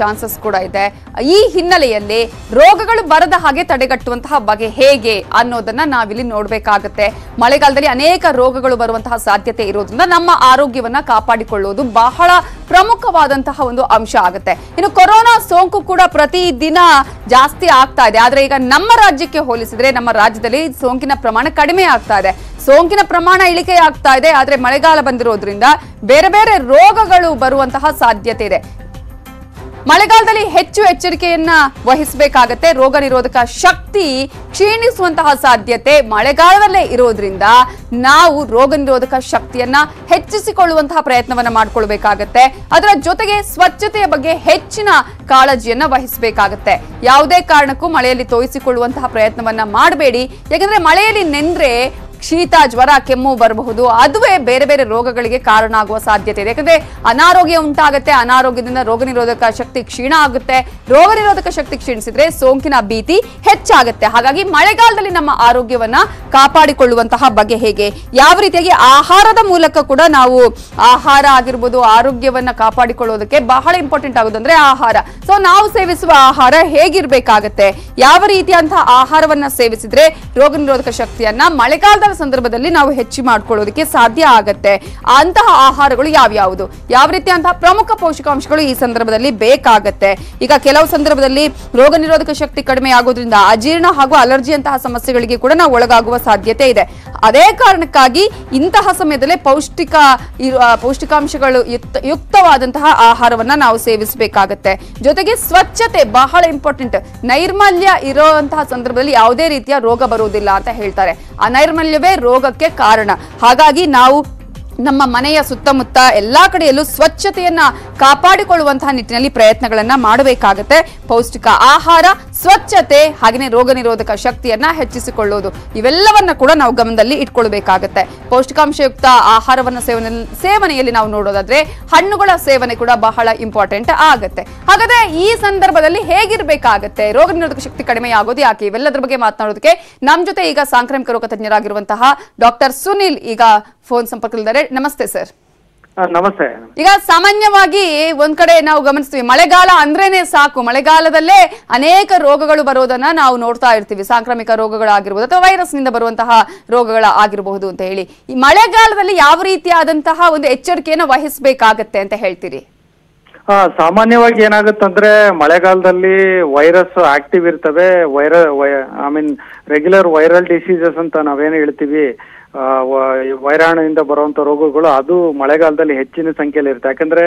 Chances ಕೂಡ ಇದೆ. ಈ ಹಿನ್ನೆಲೆಯಲ್ಲಿ ರೋಗಗಳು ಬರದ ಹಾಗೆ ತಡೆಗಟ್ಟುವಂತಹ ಬಗೆ ಹೇಗೆ ಅನ್ನೋದನ್ನ ನಾವಿಲ್ಲಿ ನೋಡ್ಬೇಕಾಗತ್ತೆ. ಮಳೆಗಾಲದಲ್ಲಿ ಅನೇಕ ರೋಗಗಳು ಬರುವಂತಹ ಸಾಧ್ಯತೆ ಇರೋದ್ರಿಂದ ನಮ್ಮ ಆರೋಗ್ಯವನ್ನ ಕಾಪಾಡಿಕೊಳ್ಳುವುದು ಬಹಳ ಪ್ರಮುಖವಾದಂತಹ ಒಂದು ಅಂಶ ಆಗುತ್ತೆ. ಇನ್ನು ಕೊರೋನಾ ಸೋಂಕು ಕೂಡ ಪ್ರತಿ ದಿನ ಜಾಸ್ತಿ ಆಗ್ತಾ ಇದೆ. ಆದ್ರೆ ಈಗ ನಮ್ಮ ರಾಜ್ಯಕ್ಕೆ ಹೋಲಿಸಿದ್ರೆ ನಮ್ಮ ರಾಜ್ಯದಲ್ಲಿ ಸೋಂಕಿನ ಪ್ರಮಾಣ ಕಡಿಮೆ ಆಗ್ತಾ ಇದೆ. ಸೋಂಕಿನ ಪ್ರಮಾಣ ಇಳಿಕೆ ಆಗ್ತಾ ಇದೆ. ಆದ್ರೆ ಮಳೆಗಾಲ ಬಂದಿರೋದ್ರಿಂದ ಬೇರೆ ಬೇರೆ ರೋಗಗಳು ಬರುವಂತಹ ಸಾಧ್ಯತೆ ಇದೆ. ಮಳೆಗಾಲದಲ್ಲಿ ಹೆಚ್ಚು ಎಚ್ಚರಿಕೆಯನ್ನ ವಹಿಸಬೇಕಾಗತ್ತೆ. ರೋಗ ನಿರೋಧಕ ಶಕ್ತಿ ಕ್ಷೀಣಿಸುವಂತಹ ಸಾಧ್ಯತೆ ಮಳೆಗಾಲದಲ್ಲೇ ಇರೋದ್ರಿಂದ ನಾವು ರೋಗ ನಿರೋಧಕ ಶಕ್ತಿಯನ್ನ ಹೆಚ್ಚಿಸಿಕೊಳ್ಳುವಂತಹ ಪ್ರಯತ್ನವನ್ನ ಮಾಡಿಕೊಳ್ಬೇಕಾಗತ್ತೆ. ಅದರ ಜೊತೆಗೆ ಸ್ವಚ್ಛತೆಯ ಬಗ್ಗೆ ಹೆಚ್ಚಿನ ಕಾಳಜಿಯನ್ನ ವಹಿಸಬೇಕಾಗತ್ತೆ. ಯಾವುದೇ ಕಾರಣಕ್ಕೂ ಮಳೆಯಲ್ಲಿ ತೋಯಿಸಿಕೊಳ್ಳುವಂತಹ ಪ್ರಯತ್ನವನ್ನ ಮಾಡಬೇಡಿ. ಯಾಕಂದ್ರೆ ಮಳೆಯಲ್ಲಿ ನೆಂದ್ರೆ ಶೀತ, ಜ್ವರ, ಕೆಮ್ಮು ಬರಬಹುದು. ಅದುವೇ ಬೇರೆ ಬೇರೆ ರೋಗಗಳಿಗೆ ಕಾರಣ ಆಗುವ ಸಾಧ್ಯತೆ ಇದೆ. ಯಾಕಂದ್ರೆ ಅನಾರೋಗ್ಯ ಉಂಟಾಗುತ್ತೆ, ಅನಾರೋಗ್ಯದಿಂದ ರೋಗ ನಿರೋಧಕ ಶಕ್ತಿ ಕ್ಷೀಣ ಆಗುತ್ತೆ. ರೋಗ ನಿರೋಧಕ ಶಕ್ತಿ ಕ್ಷೀಣಿಸಿದ್ರೆ ಸೋಂಕಿನ ಭೀತಿ ಹೆಚ್ಚಾಗುತ್ತೆ. ಹಾಗಾಗಿ ಮಳೆಗಾಲದಲ್ಲಿ ನಮ್ಮ ಆರೋಗ್ಯವನ್ನ ಕಾಪಾಡಿಕೊಳ್ಳುವಂತಹ ಬಗೆ ಹೇಗೆ? ಯಾವ ರೀತಿಯಾಗಿ ಆಹಾರದ ಮೂಲಕ ಕೂಡ ನಾವು ಆಹಾರ ಆಗಿರ್ಬೋದು, ಆರೋಗ್ಯವನ್ನ ಕಾಪಾಡಿಕೊಳ್ಳೋದಕ್ಕೆ ಬಹಳ ಇಂಪಾರ್ಟೆಂಟ್ ಆಗೋದು ಅಂದ್ರೆ ಆಹಾರ. ಸೊ ನಾವು ಸೇವಿಸುವ ಆಹಾರ ಹೇಗಿರ್ಬೇಕಾಗತ್ತೆ? ಯಾವ ರೀತಿಯಂತಹ ಆಹಾರವನ್ನ ಸೇವಿಸಿದ್ರೆ ರೋಗ ನಿರೋಧಕ ಶಕ್ತಿಯನ್ನ ಮಳೆಗಾಲದ ಸಂದರ್ಭದಲ್ಲಿ ನಾವು ಹೆಚ್ಚು ಮಾಡ್ಕೊಳ್ಳೋದಕ್ಕೆ ಸಾಧ್ಯ ಆಗತ್ತೆ. ಅಂತಹ ಆಹಾರಗಳು ಯಾವ್ಯಾವುದು? ಯಾವ ರೀತಿಯಂತಹ ಪ್ರಮುಖ ಪೋಷಕಾಂಶಗಳು ಈ ಸಂದರ್ಭದಲ್ಲಿ ಬೇಕಾಗತ್ತೆ? ಈಗ ಕೆಲವು ಸಂದರ್ಭದಲ್ಲಿ ರೋಗ ಶಕ್ತಿ ಕಡಿಮೆ ಆಗೋದ್ರಿಂದ ಅಜೀರ್ಣ ಹಾಗೂ ಅಲರ್ಜಿ ಅಲರ್ಜಿಯಂತಹ ಸಮಸ್ಯೆಗಳಿಗೆ ಕೂಡ ನಾವು ಒಳಗಾಗುವ ಸಾಧ್ಯತೆ ಇದೆ. ಅದೇ ಕಾರಣಕ್ಕಾಗಿ ಇಂತಹ ಸಮಯದಲ್ಲಿ ಪೌಷ್ಟಿಕ ಪೌಷ್ಟಿಕಾಂಶಗಳು ಯುಕ್ತ, ಯುಕ್ತವಾದಂತಹ ಆಹಾರವನ್ನ ನಾವು ಸೇವಿಸಬೇಕಾಗತ್ತೆ. ಜೊತೆಗೆ ಸ್ವಚ್ಛತೆ ಬಹಳ ಇಂಪಾರ್ಟೆಂಟ್ ನೈರ್ಮಲ್ಯ ಇರುವಂತಹ ಸಂದರ್ಭದಲ್ಲಿ ಯಾವುದೇ ರೀತಿಯ ರೋಗ ಬರುವುದಿಲ್ಲ ಅಂತ ಹೇಳ್ತಾರೆ. ಆ ನೈರ್ಮಲ್ಯವೇ ರೋಗಕ್ಕೆ ಕಾರಣ. ಹಾಗಾಗಿ ನಾವು ನಮ್ಮ ಮನೆಯ ಸುತ್ತಮುತ್ತ ಎಲ್ಲ ಕಡೆಯಲ್ಲೂ ಸ್ವಚ್ಛತೆಯನ್ನ ಕಾಪಾಡಿಕೊಳ್ಳುವಂತಹ ನಿಟ್ಟಿನಲ್ಲಿ ಪ್ರಯತ್ನಗಳನ್ನ ಮಾಡಬೇಕಾಗತ್ತೆ. ಪೌಷ್ಟಿಕ ಆಹಾರ, ಸ್ವಚ್ಛತೆ ಹಾಗೆಯೇ ರೋಗ ನಿರೋಧಕ ಶಕ್ತಿಯನ್ನ ಹೆಚ್ಚಿಸಿಕೊಳ್ಳುವುದು ಇವೆಲ್ಲವನ್ನ ಕೂಡ ನಾವು ಗಮನದಲ್ಲಿ ಇಟ್ಕೊಳ್ಬೇಕಾಗತ್ತೆ. ಪೌಷ್ಟಿಕಾಂಶಯುಕ್ತ ಆಹಾರವನ್ನ ಸೇವನೆ ಸೇವನೆಯಲ್ಲಿ ನಾವು ನೋಡೋದಾದ್ರೆ ಹಣ್ಣುಗಳ ಸೇವನೆ ಕೂಡ ಬಹಳ ಇಂಪಾರ್ಟೆಂಟ್ ಆಗತ್ತೆ. ಹಾಗಾದ್ರೆ ಈ ಸಂದರ್ಭದಲ್ಲಿ ಹೇಗಿರ್ಬೇಕಾಗತ್ತೆ? ರೋಗ ನಿರೋಧಕ ಶಕ್ತಿ ಕಡಿಮೆ ಆಗೋದು ಯಾಕೆ? ಇವೆಲ್ಲದರ ಬಗ್ಗೆ ಮಾತನಾಡೋದಕ್ಕೆ ನಮ್ ಜೊತೆ ಈಗ ಸಾಂಕ್ರಾಮಿಕ ರೋಗ ತಜ್ಞರಾಗಿರುವಂತಹ ಡಾಕ್ಟರ್ ಸುನಿಲ್ ಈಗ ಫೋನ್ ಸಂಪರ್ಕದಲ್ಲಿದ್ದಾರೆ. ನಮಸ್ತೆ ಸರ್. ನಮಸ್ತೆ. ಈಗ ಸಾಮಾನ್ಯವಾಗಿ ಒಂದ್ ಕಡೆ ನಾವು ಗಮನಿಸ್ತೀವಿ ಮಳೆಗಾಲ ಅಂದ್ರೇನೆ ಸಾಕು. ಮಳೆಗಾಲದಲ್ಲೇ ಅನೇಕ ರೋಗಗಳು ಬರೋದನ್ನ ನಾವು ನೋಡ್ತಾ ಇರ್ತೀವಿ. ಸಾಂಕ್ರಾಮಿಕ ರೋಗಗಳಾಗಿರ್ಬೋದು ಅಥವಾ ವೈರಸ್ನಿಂದ ಬರುವಂತಹ ರೋಗಗಳ ಆಗಿರಬಹುದು ಅಂತ ಹೇಳಿ. ಈ ಮಳೆಗಾಲದಲ್ಲಿ ಯಾವ ರೀತಿಯಾದಂತಹ ಒಂದು ಎಚ್ಚರಿಕೆಯನ್ನು ವಹಿಸಬೇಕಾಗತ್ತೆ ಅಂತ ಹೇಳ್ತೀರಿ? ಸಾಮಾನ್ಯವಾಗಿ ಏನಾಗುತ್ತಂದ್ರೆ ಮಳೆಗಾಲದಲ್ಲಿ ವೈರಸ್ ಆಕ್ಟಿವ್ ಇರ್ತವೆ. ವೈರ I mean regular viral diseases ಅಂತ ನಾವೇನು ಹೇಳ್ತೀವಿ. ವೈರಾಣುವಿಂದ ಬರುವಂತ ರೋಗಗಳು ಅದು ಮಳೆಗಾಲದಲ್ಲಿ ಹೆಚ್ಚಿನ ಸಂಖ್ಯೆಯಲ್ಲಿ ಇರುತ್ತೆ ಯಾಕಂದ್ರೆ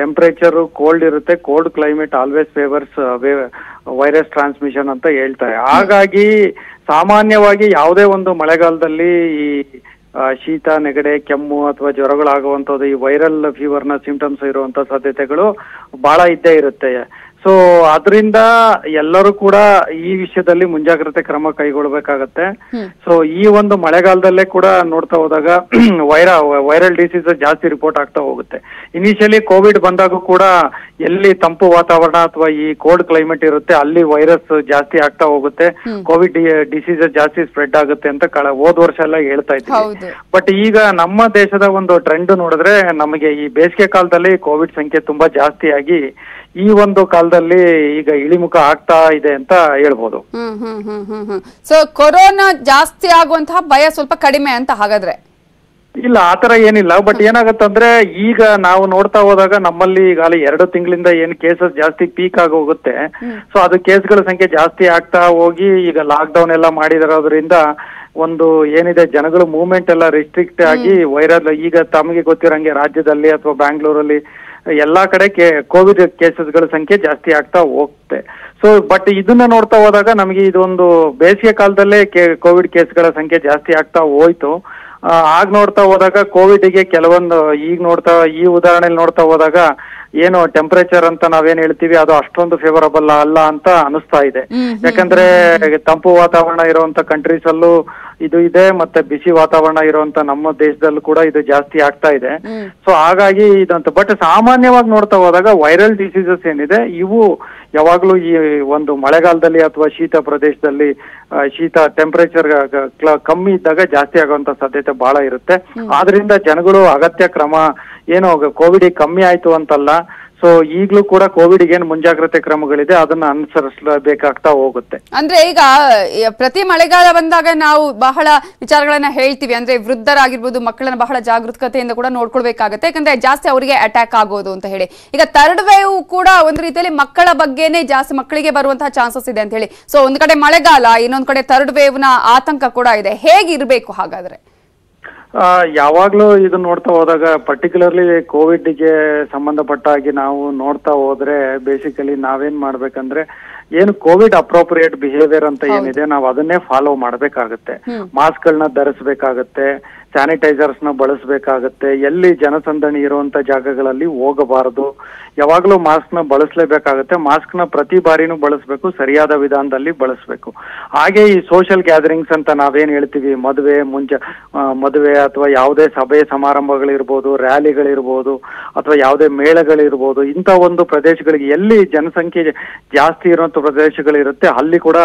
ಟೆಂಪರೇಚರ್ ಕೋಲ್ಡ್ ಇರುತ್ತೆ cold climate always favours virus transmission ಅಂತ ಹೇಳ್ತಾರೆ. ಹಾಗಾಗಿ ಸಾಮಾನ್ಯವಾಗಿ ಯಾವುದೇ ಒಂದು ಮಳೆಗಾಲದಲ್ಲಿ ಈ ಶೀತ, ನೆಗಡೆ, ಕೆಮ್ಮು ಅಥವಾ ಜ್ವರಗಳಾಗುವಂಥದ್ದು, ಈ ವೈರಲ್ ಫೀವರ್ನ ಸಿಂಪ್ಟಮ್ಸ್ ಇರುವಂತ ಸಾಧ್ಯತೆಗಳು ಬಹಳ ಇದ್ದೇ ಇರುತ್ತೆ. ಸೊ ಅದರಿಂದ ಎಲ್ಲರೂ ಕೂಡ ಈ ವಿಷಯದಲ್ಲಿ ಮುಂಜಾಗ್ರತೆ ಕ್ರಮ ಕೈಗೊಳ್ಬೇಕಾಗತ್ತೆ. ಸೊ ಈ ಒಂದು ಮಳೆಗಾಲದಲ್ಲೇ ಕೂಡ ನೋಡ್ತಾ ಹೋದಾಗ ವೈರ ವೈರಲ್ ಡಿಸೀಸ್ ಜಾಸ್ತಿ ರಿಪೋರ್ಟ್ ಆಗ್ತಾ ಹೋಗುತ್ತೆ. ಇನಿಷಿಯಲಿ ಕೋವಿಡ್ ಬಂದಾಗ ಕೂಡ ಎಲ್ಲಿ ತಂಪು ವಾತಾವರಣ ಅಥವಾ ಈ ಕೋಲ್ಡ್ ಕ್ಲೈಮೇಟ್ ಇರುತ್ತೆ ಅಲ್ಲಿ ವೈರಸ್ ಜಾಸ್ತಿ ಆಗ್ತಾ ಹೋಗುತ್ತೆ. ಕೋವಿಡ್ ಡಿಸೀಸ್ ಜಾಸ್ತಿ ಸ್ಪ್ರೆಡ್ ಆಗುತ್ತೆ ಅಂತ ಕಳ ಹೋದ್ ವರ್ಷ ಎಲ್ಲ ಹೇಳ್ತಾ ಇದ್ವಿ ಬಟ್ ಈಗ ನಮ್ಮ ದೇಶದ ಒಂದು ಟ್ರೆಂಡ್ ನೋಡಿದ್ರೆ ನಮಗೆ ಈ ಬೇಸಿಗೆ ಕಾಲದಲ್ಲಿ ಕೋವಿಡ್ ಸಂಖ್ಯೆ ತುಂಬಾ ಜಾಸ್ತಿ ಆಗಿ ಈ ಒಂದು ಕಾಲದಲ್ಲಿ ಈಗ ಇಳಿಮುಖ ಆಗ್ತಾ ಇದೆ ಅಂತ ಹೇಳ್ಬೋದು. ಹ್ಮ್ ಹ್ಮ್ ಹ್ಮ್ ಹ್ಮ್ ಹ್ಮ್. ಸೊ ಕೊರೋನಾ ಜಾಸ್ತಿ ಆಗುವಂತಹ ಭಯ ಸ್ವಲ್ಪ ಕಡಿಮೆ ಅಂತ ಹಾಗಾದ್ರೆ? ಇಲ್ಲ ಆತರ ಏನಿಲ್ಲ. ಬಟ್ ಏನಾಗತ್ತಂದ್ರೆ ಈಗ ನಾವು ನೋಡ್ತಾ ಹೋದಾಗ ನಮ್ಮಲ್ಲಿ ಈಗ ಅಲ್ಲಿ ಎರಡು ತಿಂಗಳಿಂದ ಏನ್ ಕೇಸಸ್ ಜಾಸ್ತಿ ಪೀಕ್ ಆಗಿ ಹೋಗುತ್ತೆ. ಸೊ ಅದು ಕೇಸ್ಗಳ ಸಂಖ್ಯೆ ಜಾಸ್ತಿ ಆಗ್ತಾ ಹೋಗಿ ಈಗ ಲಾಕ್ ಡೌನ್ ಎಲ್ಲ ಮಾಡಿರೋದ್ರಿಂದ ಒಂದು ಏನಿದೆ ಜನಗಳು ಮೂವ್ಮೆಂಟ್ ಎಲ್ಲ ರಿಸ್ಟ್ರಿಕ್ಟ್ ಆಗಿ ವೈರಲ್ ಈಗ ತಮಗೆ ಗೊತ್ತಿರೋಂಗೆ ರಾಜ್ಯದಲ್ಲಿ ಅಥವಾ ಬ್ಯಾಂಗ್ಳೂರಲ್ಲಿ ಎಲ್ಲಾ ಕಡೆ ಕೋವಿಡ್ ಕೇಸಸ್ಗಳ ಸಂಖ್ಯೆ ಜಾಸ್ತಿ ಆಗ್ತಾ ಹೋಗ್ತೆ. ಸೊ ಬಟ್ ಇದನ್ನ ನೋಡ್ತಾ ಹೋದಾಗ ನಮಗೆ ಇದೊಂದು ಬೇಸಿಗೆ ಕಾಲದಲ್ಲೇ ಕೋವಿಡ್ ಕೇಸ್ಗಳ ಸಂಖ್ಯೆ ಜಾಸ್ತಿ ಆಗ್ತಾ ಹೋಯ್ತು. ಆಗ ನೋಡ್ತಾ ಹೋದಾಗ ಕೋವಿಡ್ಗೆ ಕೆಲವೊಂದು ಈಗ ನೋಡ್ತಾ ಈ ಉದಾಹರಣೆಯಲ್ಲಿ ನೋಡ್ತಾ ಹೋದಾಗ ಏನು ಟೆಂಪರೇಚರ್ ಅಂತ ನಾವೇನ್ ಹೇಳ್ತೀವಿ ಅದು ಅಷ್ಟೊಂದು ಫೇವರಬಲ್ ಅಲ್ಲ ಅಂತ ಅನಿಸ್ತಾ ಇದೆ. ಯಾಕಂದ್ರೆ ತಂಪು ವಾತಾವರಣ ಇರುವಂತ ಕಂಟ್ರೀಸ್ ಅಲ್ಲೂ ಇದು ಇದೆ ಮತ್ತೆ ಬಿಸಿ ವಾತಾವರಣ ಇರುವಂತ ನಮ್ಮ ದೇಶದಲ್ಲೂ ಕೂಡ ಇದು ಜಾಸ್ತಿ ಆಗ್ತಾ ಇದೆ. ಸೊ ಹಾಗಾಗಿ ಇದಂತ. ಬಟ್ ಸಾಮಾನ್ಯವಾಗಿ ನೋಡ್ತಾ ಹೋದಾಗ ವೈರಲ್ ಡಿಸೀಸಸ್ ಏನಿದೆ ಇವು ಯಾವಾಗ್ಲೂ ಈ ಒಂದು ಮಳೆಗಾಲದಲ್ಲಿ ಅಥವಾ ಶೀತ ಪ್ರದೇಶದಲ್ಲಿ ಶೀತ ಟೆಂಪರೇಚರ್ ಕಮ್ಮಿ ಇದ್ದಾಗ ಜಾಸ್ತಿ ಆಗುವಂತ ಸಾಧ್ಯತೆ ಬಹಳ ಇರುತ್ತೆ. ಆದ್ರಿಂದ ಜನಗಳು ಅಗತ್ಯ ಕ್ರಮ ಏನು ಕೋವಿಡ್ ಕಮ್ಮಿ ಆಯ್ತು ಅಂತಲ್ಲ ಸೊ ಈಗಲೂ ಕೂಡ ಕೋವಿಡ್ ಏನ್ ಮುಂಜಾಗ್ರತೆ ಕ್ರಮಗಳಿದೆ, ಅದನ್ನ ಅನುಸರಿಸಬೇಕಾಗ್ತಾ ಹೋಗುತ್ತೆ. ಅಂದ್ರೆ ಈಗ ಪ್ರತಿ ಮಳೆಗಾಲ ಬಂದಾಗ ನಾವು ಬಹಳ ವಿಚಾರಗಳನ್ನ ಹೇಳ್ತೀವಿ. ಅಂದ್ರೆ ವೃದ್ಧರಾಗಿರ್ಬೋದು, ಮಕ್ಕಳನ್ನ ಬಹಳ ಜಾಗೃತಿಕತೆಯಿಂದ ಕೂಡ ನೋಡ್ಕೊಳ್ಬೇಕಾಗತ್ತೆ. ಯಾಕಂದ್ರೆ ಜಾಸ್ತಿ ಅವರಿಗೆ ಅಟ್ಯಾಕ್ ಆಗೋದು ಅಂತ ಹೇಳಿ. ಈಗ ಥರ್ಡ್ ವೇವ್ ಕೂಡ ಒಂದ್ ರೀತಿಯಲ್ಲಿ ಮಕ್ಕಳ ಬಗ್ಗೆನೇ ಜಾಸ್ತಿ ಮಕ್ಕಳಿಗೆ ಬರುವಂತಹ ಚಾನ್ಸಸ್ ಇದೆ ಅಂತ ಹೇಳಿ. ಸೊ ಒಂದ್ ಕಡೆ ಮಳೆಗಾಲ, ಇನ್ನೊಂದ್ ಕಡೆ ಥರ್ಡ್ ವೇವ್ನ ಆತಂಕ ಕೂಡ ಇದೆ. ಹೇಗಿರ್ಬೇಕು ಹಾಗಾದ್ರೆ? ಯಾವಾಗ್ಲೂ ಇದು ನೋಡ್ತಾ ಹೋದಾಗ ಪರ್ಟಿಕ್ಯುಲರ್ಲಿ ಕೋವಿಡ್ಗೆ ಸಂಬಂಧಪಟ್ಟ ಹಾಗೆ ನಾವು ನೋಡ್ತಾ ಹೋದ್ರೆ ಬೇಸಿಕಲಿ ನಾವೇನ್ ಮಾಡ್ಬೇಕಂದ್ರೆ ಏನು ಕೋವಿಡ್ ಅಪ್ರೋಪ್ರಿಯೇಟ್ ಬಿಹೇವಿಯರ್ ಅಂತ ಏನಿದೆ ನಾವು ಅದನ್ನೇ ಫಾಲೋ ಮಾಡ್ಬೇಕಾಗತ್ತೆ. ಮಾಸ್ಕ್ ಗಳನ್ನ ಧರಿಸಬೇಕಾಗತ್ತೆ. ಸ್ಯಾನಿಟೈಸರ್ಸ್ನ ಬಳಸಬೇಕಾಗತ್ತೆ, ಎಲ್ಲಿ ಜನಸಂದಣಿ ಇರುವಂತ ಜಾಗಗಳಲ್ಲಿ ಹೋಗಬಾರದು, ಯಾವಾಗಲೂ ಮಾಸ್ಕ್ನ ಬಳಸಲೇಬೇಕಾಗತ್ತೆ ಮಾಸ್ಕ್ನ ಪ್ರತಿ ಬಾರಿನೂ ಬಳಸಬೇಕು, ಸರಿಯಾದ ವಿಧಾನದಲ್ಲಿ ಬಳಸಬೇಕು. ಹಾಗೆ ಈ ಸೋಷಿಯಲ್ ಗ್ಯಾದರಿಂಗ್ಸ್ ಅಂತ ನಾವೇನ್ ಹೇಳ್ತೀವಿ, ಮದುವೆ, ಮುಂಚೆ ಮದುವೆ ಅಥವಾ ಯಾವುದೇ ಸಭೆ ಸಮಾರಂಭಗಳಿರ್ಬೋದು ರ್ಯಾಲಿಗಳಿರ್ಬೋದು ಅಥವಾ ಯಾವುದೇ ಮೇಳಗಳಿರ್ಬೋದು, ಇಂಥ ಒಂದು ಪ್ರದೇಶಗಳಿಗೆ ಎಲ್ಲಿ ಜನಸಂಖ್ಯೆ ಜಾಸ್ತಿ ಇರುವಂತ ಪ್ರದೇಶಗಳಿರುತ್ತೆ, ಅಲ್ಲಿ ಕೂಡ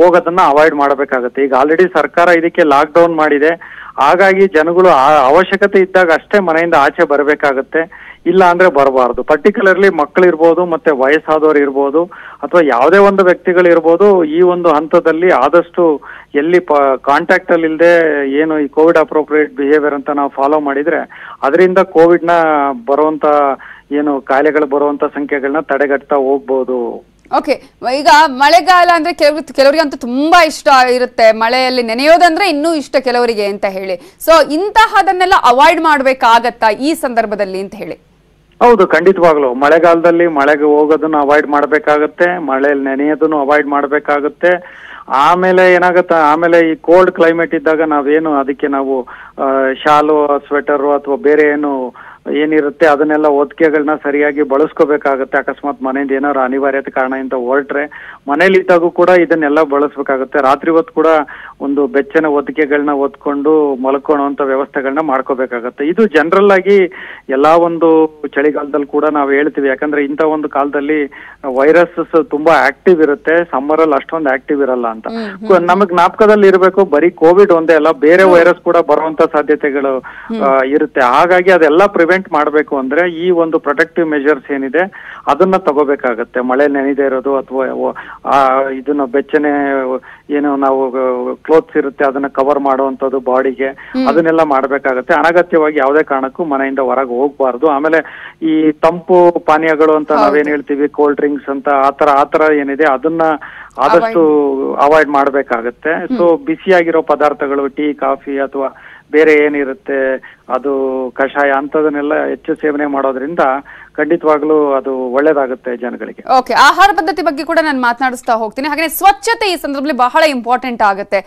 ಹೋಗೋದನ್ನ ಅವಾಯ್ಡ್ ಮಾಡಬೇಕಾಗುತ್ತೆ. ಈಗ ಆಲ್ರೆಡಿ ಸರ್ಕಾರ ಇದಕ್ಕೆ ಲಾಕ್ ಡೌನ್ ಮಾಡಿದೆ ಹಾಗಾಗಿ ಜನಗಳು ಆ ಅವಶ್ಯಕತೆ ಇದ್ದಾಗ ಅಷ್ಟೇ ಮನೆಯಿಂದ ಆಚೆ ಬರಬೇಕಾಗತ್ತೆ. ಇಲ್ಲ ಅಂದ್ರೆ ಬರಬಾರದು. ಪರ್ಟಿಕ್ಯುಲರ್ಲಿ ಮಕ್ಕಳಿರ್ಬೋದು ಮತ್ತೆ ವಯಸ್ಸಾದವರು ಇರ್ಬೋದು, ಅಥವಾ ಯಾವುದೇ ಒಂದು ವ್ಯಕ್ತಿಗಳು ಇರ್ಬೋದು, ಈ ಒಂದು ಹಂತದಲ್ಲಿ ಆದಷ್ಟು ಎಲ್ಲಿ ಕಾಂಟ್ಯಾಕ್ಟ್ ಅಲ್ಲಿ ಇಲ್ಲದೆ ಏನು ಈ ಕೋವಿಡ್ ಅಪ್ರೋಪ್ರಿಯೇಟ್ ಬಿಹೇವಿಯರ್ ಅಂತ ನಾವು ಫಾಲೋ ಮಾಡಿದ್ರೆ, ಅದರಿಂದ ಕೋವಿಡ್ನ ಬರುವಂತ ಏನು ಕಾಯಿಲೆಗಳು ಬರುವಂತ ಸಂಖ್ಯೆಗಳನ್ನ ತಡೆಗಟ್ತಾ ಹೋಗ್ಬೋದು. ಓಕೆ ಈಗ ಮಳೆಗಾಲ ಅಂದ್ರೆ ಕೆಲವ್ರಿಗೆ ಕೆಲವರಿಗಂತೂ ತುಂಬಾ ಇಷ್ಟ ಇರುತ್ತೆ. ಮಳೆಯಲ್ಲಿ ನೆನೆಯೋದಂದ್ರೆ ಇನ್ನೂ ಇಷ್ಟ ಕೆಲವರಿಗೆ ಅಂತ ಹೇಳಿ. ಸೊ ಇಂತಹದನ್ನೆಲ್ಲ ಅವಾಯ್ಡ್ ಮಾಡ್ಬೇಕಾಗತ್ತಾ ಈ ಸಂದರ್ಭದಲ್ಲಿ ಅಂತ ಹೇಳಿ? ಹೌದು, ಖಂಡಿತವಾಗ್ಲು. ಮಳೆಗಾಲದಲ್ಲಿ ಮಳೆಗೆ ಹೋಗೋದನ್ನ ಅವಾಯ್ಡ್ ಮಾಡ್ಬೇಕಾಗತ್ತೆ, ಮಳೆಯಲ್ಲಿ ನೆನೆಯೋದನ್ನು ಅವಾಯ್ಡ್ ಮಾಡ್ಬೇಕಾಗತ್ತೆ. ಆಮೇಲೆ ಏನಾಗುತ್ತೆ, ಆಮೇಲೆ ಈ ಕೋಲ್ಡ್ ಕ್ಲೈಮೇಟ್ ಇದ್ದಾಗ ನಾವೇನು ಅದಕ್ಕೆ ನಾವು ಶಾಲು ಸ್ವೆಟರು ಅಥವಾ ಬೇರೆ ಏನು ಏನಿರುತ್ತೆ ಅದನ್ನೆಲ್ಲ ಒದ್ಕೆಗಳನ್ನ ಸರಿಯಾಗಿ ಬಳಸ್ಕೋಬೇಕಾಗತ್ತೆ. ಅಕಸ್ಮಾತ್ ಮನೆಯಿಂದ ಏನಾದ್ರು ಅನಿವಾರ್ಯತೆ ಕಾರಣದಿಂದ ಹೊರಟ್ರೆ ಮನೇಲಿ ಇದ್ದಾಗೂ ಕೂಡ ಇದನ್ನೆಲ್ಲ ಬಳಸ್ಬೇಕಾಗುತ್ತೆ. ರಾತ್ರಿ ಹೊತ್ತು ಕೂಡ ಒಂದು ಬೆಚ್ಚನ ಒದ್ಕೆಗಳನ್ನ ಒತ್ಕೊಂಡು ಮಲ್ಕೊಳ್ಳುವಂತ ವ್ಯವಸ್ಥೆಗಳನ್ನ ಮಾಡ್ಕೋಬೇಕಾಗತ್ತೆ. ಇದು ಜನರಲ್ ಆಗಿ ಎಲ್ಲಾ ಒಂದು ಚಳಿಗಾಲದಲ್ಲಿ ಕೂಡ ನಾವು ಹೇಳ್ತೀವಿ. ಯಾಕಂದ್ರೆ ಇಂಥ ಒಂದು ಕಾಲದಲ್ಲಿ ವೈರಸ್ ತುಂಬಾ ಆಕ್ಟಿವ್ ಇರುತ್ತೆ. ಸಮ್ಮರ್ ಅಲ್ಲಿ ಅಷ್ಟೊಂದು ಆಕ್ಟಿವ್ ಇರಲ್ಲ ಅಂತ. ನಮಗ್ ಜ್ಞಾಪಕದಲ್ಲಿ ಇರಬೇಕು ಬರೀ ಕೋವಿಡ್ ಒಂದೇ ಅಲ್ಲ ಬೇರೆ ವೈರಸ್ ಕೂಡ ಬರುವಂತ ಸಾಧ್ಯತೆಗಳು ಇರುತ್ತೆ. ಹಾಗಾಗಿ ಅದೆಲ್ಲ ಪ್ರಿವೆಂಟ್ ಮಾಡಬೇಕು ಅಂದ್ರೆ ಈ ಒಂದು ಪ್ರೊಟೆಕ್ಟಿವ್ ಮೆಜರ್ಸ್ ಏನಿದೆ ಅದನ್ನ ತಗೋಬೇಕಾಗತ್ತೆ. ಮಳೆ ನೆನೆದೇ ಇರೋದು ಅಥವಾ ಇದನ್ನ ಬೆಚ್ಚನೆ ಏನು ನಾವು ಕ್ಲೋತ್ಸ್ ಇರುತ್ತೆ ಅದನ್ನ ಕವರ್ ಮಾಡುವಂತದ್ದು ಬಾಡಿಗೆ ಅದನ್ನೆಲ್ಲ ಮಾಡ್ಬೇಕಾಗತ್ತೆ. ಅನಗತ್ಯವಾಗಿ ಯಾವುದೇ ಕಾರಣಕ್ಕೂ ಮನೆಯಿಂದ ಹೊರಗೆ ಹೋಗ್ಬಾರ್ದು. ಆಮೇಲೆ ಈ ತಂಪು ಪಾನೀಯಗಳು ಅಂತ ನಾವೇನ್ ಹೇಳ್ತೀವಿ ಕೋಲ್ಡ್ ಡ್ರಿಂಕ್ಸ್ ಅಂತ ಆತರ ಆತರ ಏನಿದೆ ಅದನ್ನ ಆದಷ್ಟು ಅವಾಯ್ಡ್ ಮಾಡ್ಬೇಕಾಗತ್ತೆ. ಸೊ ಬಿಸಿಯಾಗಿರೋ ಪದಾರ್ಥಗಳು ಟೀ ಕಾಫಿ ಅಥವಾ ಬೇರೆ ಏನಿರುತ್ತೆ ಅದು ಕಷಾಯ ಅಂತದನ್ನೆಲ್ಲ ಹೆಚ್ಚು ಸೇವನೆ ಮಾಡೋದ್ರಿಂದ ಖಂಡಿತವಾಗ್ಲೂ ಅದು ಒಳ್ಳೇದಾಗುತ್ತೆ ಜನಗಳಿಗೆ. ಓಕೆ ಆಹಾರ ಪದ್ಧತಿ ಬಗ್ಗೆ ಕೂಡ ನಾನು ಮಾತನಾಡಿಸ್ತಾ ಹೋಗ್ತೀನಿ. ಹಾಗೆ ಸ್ವಚ್ಛತೆ ಈ ಸಂದರ್ಭದಲ್ಲಿ ಬಹಳ ಇಂಪಾರ್ಟೆಂಟ್ ಆಗುತ್ತೆ.